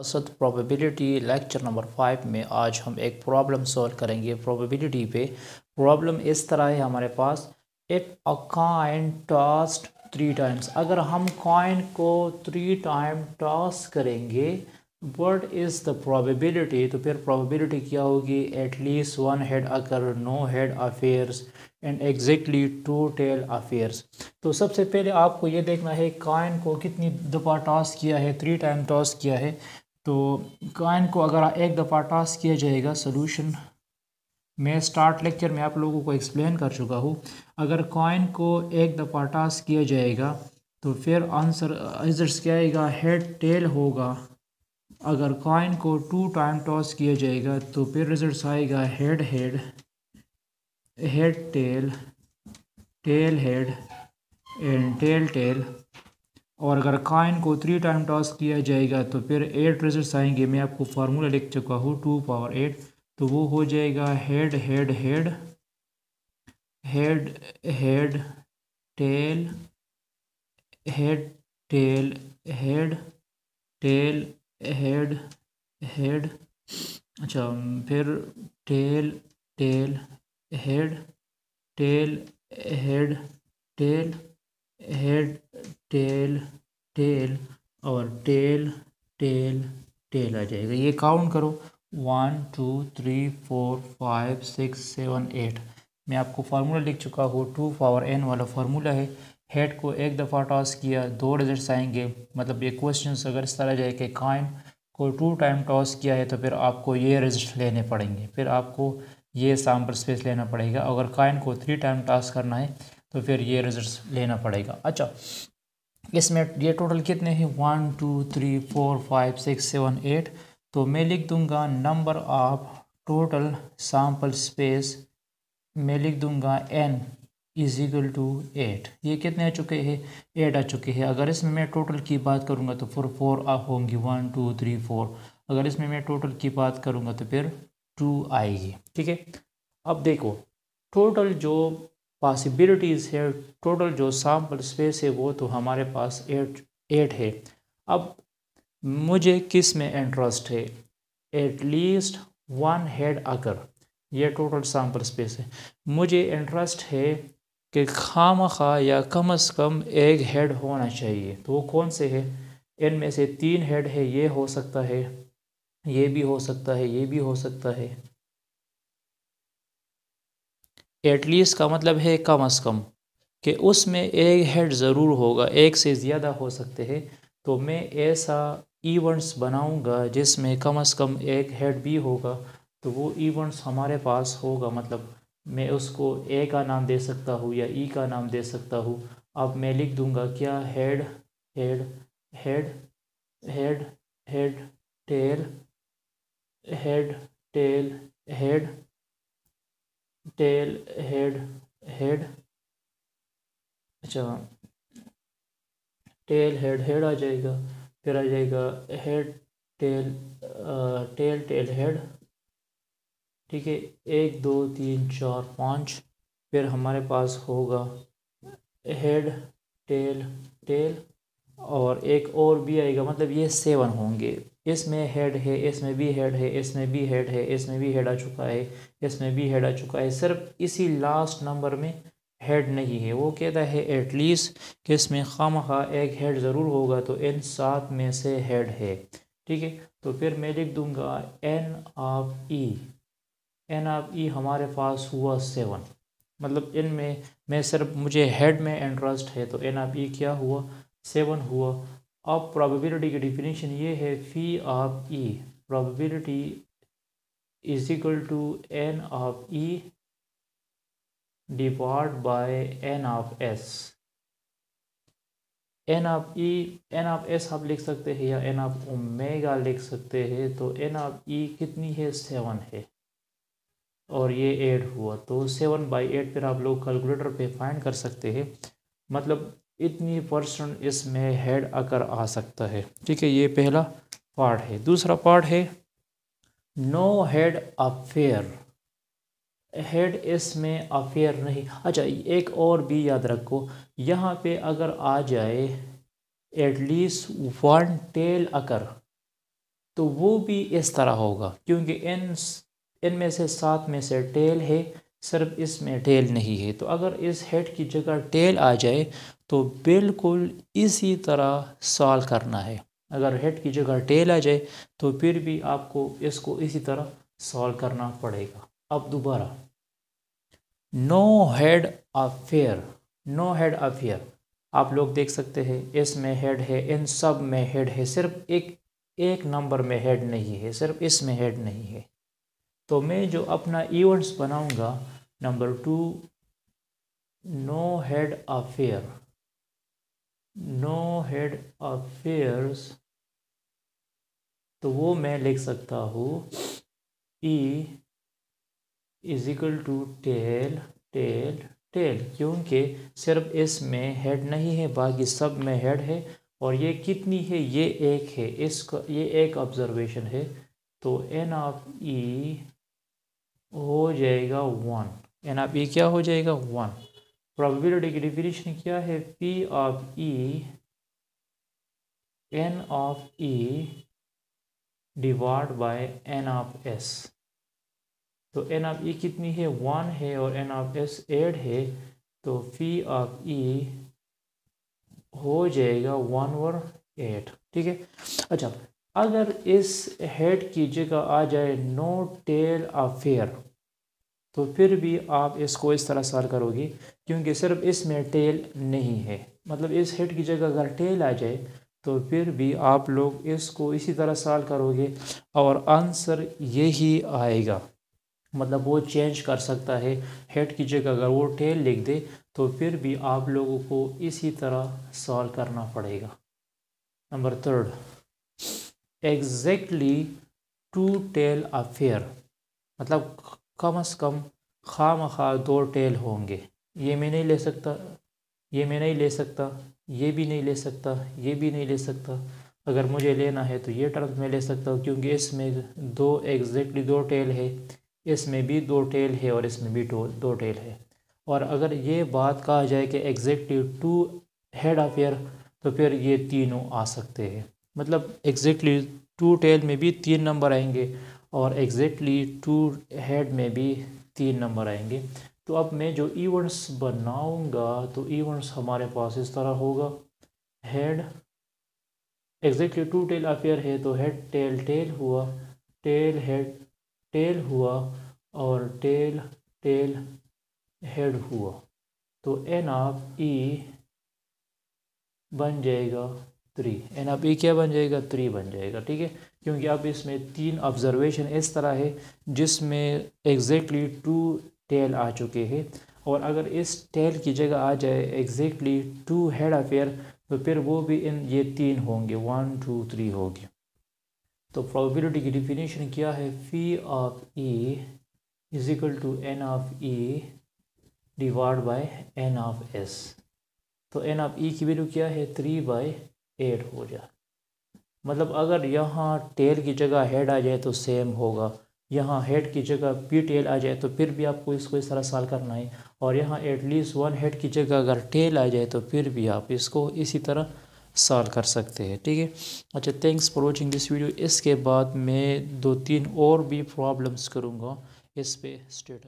Asad probability lecture number five میں آج ہم ایک پرابلم سولو کریں گے. پروبیبلٹی پہ پرابلم اس طرح ہے ہمارے پاس. ایف اے کائن ٹاسٹ تھری ٹائمز اگر ہم کوائن کو تھری ٹائم ٹاس کریں گے وٹ از دا پروبیبلٹی تو پھر پروبیبلٹی کیا ہوگی? ایٹ لیسٹ ون ہیڈ اگر no head appears and exactly two tail appears تو سب سے پہلے آپ کو یہ دیکھنا ہے کائن کو کتنی دفعہ ٹاس کیا ہے تھری ٹائم ٹاس کیا ہے. تو کائن کو اگر ایک دفعہ ٹاس کیا جائے گا سلوشن میں سٹارٹ لیکچر میں آپ لوگوں کو ایکسپلین کر چکا ہوں۔ اگر کوائن کو ایک دفعہ ٹاس کیا جائے گا، تو پھر آنسر ریزلٹس کیا آئے گا؟ ہیڈ ٹیل ہوگا۔ اگر کوائن کو ٹو ٹائم ٹاس کیا جائے گا، تو پھر ریزلٹس آئے گا head head head tail tail head and tail tail اور اگر کائن کو تھری ٹائم ٹاس کیا جائے گا تو پھر ایٹ ریزلٹس آئیں گے۔ میں آپ کو فارمولہ لکھ چکا ہوں ٹو پاور ایٹ تو وہ ہو جائے گا head head head head head tail head tail head tail head head اچھا پھر tail tail head tail head tail head tail tail اور ٹیل ٹیل ٹیل آ جائے گا۔ یہ کاؤنٹ کرو۔ One two three four five six seven eight میں آپ کو فارمولہ لکھ چکا ہوں۔ ٹو پاور این والا فارمولہ ہے۔ ہیڈ کو ایک دفعہ ٹاس کیا، دو ریزلٹس آئیں گے۔ مطلب یہ کوشچنس اگر اس طرح جائے کہ کائن کو ٹو ٹائم ٹاس کیا ہے تو پھر آپ کو یہ ریزلٹ لینے پڑیں گے۔ پھر آپ کو یہ سامپل اسپیس لینا پڑے گا۔ اگر کائن کو تھری ٹائم ٹاس کرنا ہے تو پھر یہ ریزلٹس لینا پڑے گا۔ اچھا اس میں یہ ٹوٹل کتنے ہیں؟ One two three four five six seven eight تو میں لکھ دوں گا number of total sample space میں لکھ دوں گا N is equal to eight یہ کتنے آ چکے ہیں؟ ایٹ آ چکے ہیں۔ اگر اس میں میں ٹوٹل کی بات کروں گا تو پھر فور آ ہوں گی۔ ون ٹو تھری فور اگر اس میں میں ٹوٹل کی بات کروں گا تو پھر ٹو آئے گی۔ ٹھیک ہے؟ اب دیکھو ٹوٹل جو پاسبلٹیز ہے ٹوٹل جو سامپل اسپیس ہے وہ تو ہمارے پاس ایٹ ایٹ ہے۔ اب مجھے کس میں انٹرسٹ ہے؟ ایٹ لیسٹ ون ہیڈ اگر۔ یہ ٹوٹل سامپل اسپیس ہے۔ مجھے انٹرسٹ ہے کہ خام خواہ یا کم از کم ایک ہیڈ ہونا چاہیے۔ تو وہ کون سے ہے ان میں سے تین ہیڈ ہے۔ یہ ہو سکتا ہے، یہ بھی ہو سکتا ہے، یہ بھی ہو سکتا ہے۔ ایٹ لیسٹ کا مطلب ہے کم از کم کہ اس میں ایک ہیڈ ضرور ہوگا، ایک سے زیادہ ہو سکتے ہیں۔ تو میں ایسا ایونٹس بناؤں گا جس میں کم از کم ایک ہیڈ بھی ہوگا، تو وہ ایونٹس ہمارے پاس ہوگا۔ مطلب میں اس کو اے کا نام دے سکتا ہوں یا ای کا نام دے سکتا ہوں۔ اب میں لکھ دوں گا، کیا head head head head head, tail head tail, head tail head head اچھا ٹیل ہیڈ ہیڈ آ جائے گا، پھر آ جائے گا head tail tail tail head ٹھیک ہے، ایک، دو، تین، چار، پانچ، پھر ہمارے پاس ہوگا ہیڈ ٹیل ٹیل اور ایک اور بھی آئے گا مطلب یہ سیون ہوں گے۔ اس میں ہیڈ ہے، اس میں بھی ہیڈ ہے، اس میں بھی ہیڈ ہے، اس میں بھی ہیڈ آ چکا ہے، اس میں بھی ہیڈ آ چکا ہے۔ صرف اسی لاسٹ نمبر میں ہیڈ نہیں ہے۔ وہ کہتا ہے ایٹ لیسٹ کہ اس میں خام خواہ ایک ہیڈ ضرور ہوگا تو ان سات میں سے ہیڈ ہے۔ ٹھیک ہے؟ تو پھر میں لکھ دوں گا N of E N of E ہمارے پاس ہوا سیون مطلب ان میں میں صرف مجھے ہیڈ میں انٹرسٹ ہے تو این آف ای کیا ہوا؟ سیون ہوا۔ اب پرابیبلٹی کی ڈیفینیشن یہ ہے P of E probability is equal to N of E divided by N of S N of E N of S آپ لکھ سکتے ہیں یا این آف اومیگا لکھ سکتے ہیں تو این آف ای کتنی ہے؟ سیون ہے۔ اور یہ ایٹ ہوا۔ تو سیون بائی ایٹ پھر آپ لوگ کیلکولیٹر پہ فائنڈ کر سکتے ہیں۔ مطلب اتنی پرسنٹ اس میں ہیڈ اکر آ سکتا ہے۔ ٹھیک ہے، یہ پہلا پارٹ ہے۔ دوسرا پارٹ ہے نو ہیڈ افیئر ہیڈ اس میں افیئر نہیں۔ اچھا ایک اور بھی یاد رکھو۔ یہاں پہ اگر آ جائے at least one tail occur, تو وہ بھی اس طرح ہوگا۔ کیونکہ ان ان میں سے سات میں سے ٹیل ہے۔ صرف اس میں ٹیل نہیں ہے۔ تو اگر اس ہیڈ کی جگہ ٹیل آ جائے تو بالکل اسی طرح سال کرنا ہے۔ اگر ہیڈ کی جگہ ٹیل آ جائے تو پھر بھی آپ کو اس کو اسی طرح سال کرنا پڑے گا۔ اب دوبارہ۔ No head appear no head appear آپ لوگ دیکھ سکتے ہیں اس میں ہیڈ ہے، ان سب میں ہیڈ ہے۔ صرف ایک ایک نمبر میں ہیڈ نہیں ہے۔ صرف اس میں ہیڈ نہیں ہے۔ تو میں جو اپنا ایونٹس بناؤں گا number two no head appear no head appears تو وہ میں لکھ سکتا ہوں E is to tail tail tail کیونکہ صرف اس میں ہیڈ نہیں ہے، باقی سب میں ہیڈ ہے. اور یہ کتنی ہے؟ یہ ایک ہے. اس کا یہ ایک آبزرویشن ہے. تو این آف ای ہو جائے گا ون این آف ای کیا ہو جائے گا ون پرابیبلٹی کی ڈیفینیشن کیا ہے؟ P of E N of E divided by N of S تو این آف ای کتنی ہے؟ ون ہے اور این آف ایس ایڈ ہے. تو فی آف ای ہو جائے گا ون اور ایٹ ٹھیک ہے؟ اچھا اگر اس ہیڈ کی جگہ آ جائے نو ٹیل افیئر، تو پھر بھی آپ اس کو اس طرح سال کرو گی، کیونکہ صرف اس میں ٹیل نہیں ہے۔ مطلب اس ہیڈ کی جگہ اگر ٹیل آ جائے، تو پھر بھی آپ لوگ اس کو اسی طرح سال کرو گے اور آنسر یہی آئے گا۔ مطلب وہ چینج کر سکتا ہے ہیڈ کی جگہ اگر وہ ٹیل لکھ دے، تو پھر بھی آپ لوگوں کو اسی طرح سال کرنا پڑے گا۔ Number third. Exactly two tail appear مطلب کم از کم خواہ مخواہ دو ٹیل ہوں گے۔ یہ میں نہیں لے سکتا، یہ میں نہیں لے سکتا، یہ بھی نہیں لے سکتا، یہ بھی نہیں لے سکتا۔ اگر مجھے لینا ہے تو یہ ٹرم میں لے سکتا ہوں، کیونکہ اس میں دو ایگزیکٹلی دو ٹیل ہے، اس میں بھی دو ٹیل ہے اور اس میں بھی دو ٹیل ہے۔ اور اگر یہ بات کہا جائے کہ ایگزیکٹلی ٹو ہیڈ افیئر تو پھر یہ تینوں آ سکتے ہیں۔ مطلب ایگزیکٹلی ٹو ٹیل میں بھی تین نمبر آئیں گے اور ایگزیکٹلی ٹو ہیڈ میں بھی تین نمبر آئیں گے۔ تو اب میں جو ایونٹس بناؤں گا، تو ایونٹس ہمارے پاس اس طرح ہوگا۔ Head exactly two tail appear ہے، تو ہیڈ ٹیل ٹیل ہوا ٹیل ہیڈ ٹیل ہوا اور ٹیل ٹیل ہیڈ ہوا۔ تو این آف ای بن جائے گا۔ تھری این آف ای کیا بن جائے گا تھری بن جائے گا ٹھیک ہے کیونکہ اب اس میں تین آبزرویشن اس طرح ہے جس میں ایگزیکٹلی ٹو ٹیل آ چکے ہیں اور اگر اس ٹیل کی جگہ آ جائے ایگزیکٹلی ٹو ہیڈ افیئر تو پھر وہ بھی ان یہ تین ہوں گے ون ٹو تھری ہوگی تو پروبیبلٹی کی ڈیفینیشن کیا ہے P of E is equal to N of E divided by N of S تو این آف ای کی ویلو کیا ہے تھری بائی ایٹ ہو جائے۔ مطلب اگر یہاں ٹیل کی جگہ ہیڈ آ جائے تو سیم ہوگا۔ یہاں ہیڈ کی جگہ پی ٹیل آ جائے تو پھر بھی آپ کو اس کو اس طرح سال کرنا ہے۔ اور یہاں ایٹ لیسٹ ون ہیڈ کی جگہ اگر ٹیل آ جائے تو پھر بھی آپ اس کو اسی طرح سال کر سکتے ہیں۔ ٹھیک ہے؟ اچھا thanks for watching this video اس کے بعد میں دو تین اور بھی پرابلمس کروں گا۔ اس پہ اسٹیٹ